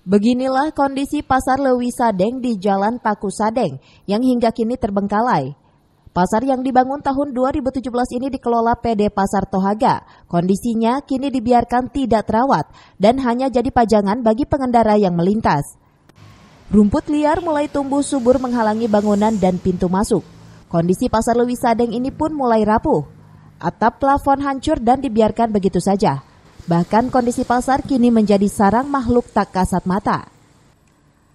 Beginilah kondisi pasar Lewi Sadeng di Jalan Paku Sadeng yang hingga kini terbengkalai. Pasar yang dibangun tahun 2017 ini dikelola PD Pasar Tohaga. Kondisinya kini dibiarkan tidak terawat dan hanya jadi pajangan bagi pengendara yang melintas. Rumput liar mulai tumbuh subur menghalangi bangunan dan pintu masuk. Kondisi pasar Lewi Sadeng ini pun mulai rapuh. Atap plafon hancur dan dibiarkan begitu saja. Bahkan kondisi pasar kini menjadi sarang makhluk tak kasat mata.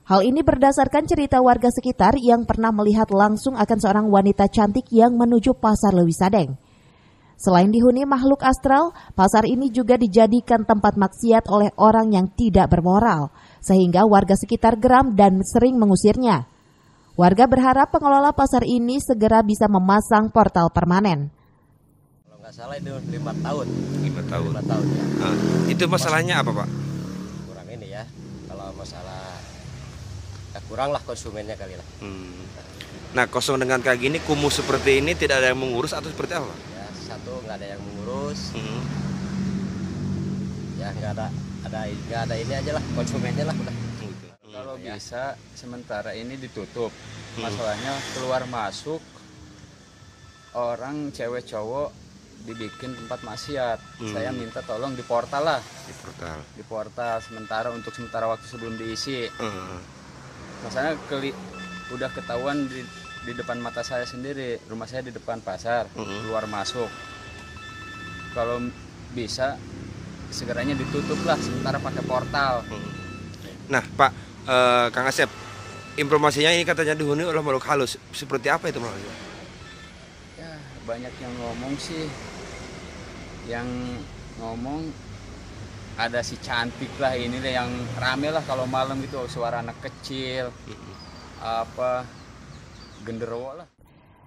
Hal ini berdasarkan cerita warga sekitar yang pernah melihat langsung akan seorang wanita cantik yang menuju pasar Lewi Sadeng. Selain dihuni makhluk astral, pasar ini juga dijadikan tempat maksiat oleh orang yang tidak bermoral, sehingga warga sekitar geram dan sering mengusirnya. Warga berharap pengelola pasar ini segera bisa memasang portal permanen nggak salah itu lima tahun lima tahun lima tahun ya Ah, itu masalahnya apa pak kurang ini ya kalau masalah ya kurang lah konsumennya kali lah Hmm. nah kosong dengan kayak gini kumuh seperti ini tidak ada yang mengurus atau seperti apa ya satu nggak ada yang mengurus Hmm. ya nggak ada ada nggak ada ini aja lah konsumennya lah udah Gitu. Kalau Ya. bisa sementara ini ditutup. Hmm. Masalahnya keluar masuk orang cewek cowok dibikin tempat maksiat. Hmm. Saya minta tolong di portal lah, di portal di portal sementara untuk sementara waktu sebelum diisi. Ah, Masalahnya keli udah ketahuan di di depan mata saya sendiri. Rumah saya di depan pasar, Hmm. keluar masuk. Kalau bisa segeranya ditutup lah sementara pakai portal. hmm. nah pak eh, kang Asep informasinya ini katanya dihuni oleh makhluk halus seperti apa itu makhluk banyak yang ngomong sih yang ngomong ada si cantik lah ini deh yang rame lah kalau malam gitu suara anak kecil apa genderuwo lah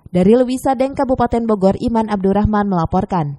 Dari Lewi Sadeng, Kabupaten Bogor, Iman Abdurrahman melaporkan.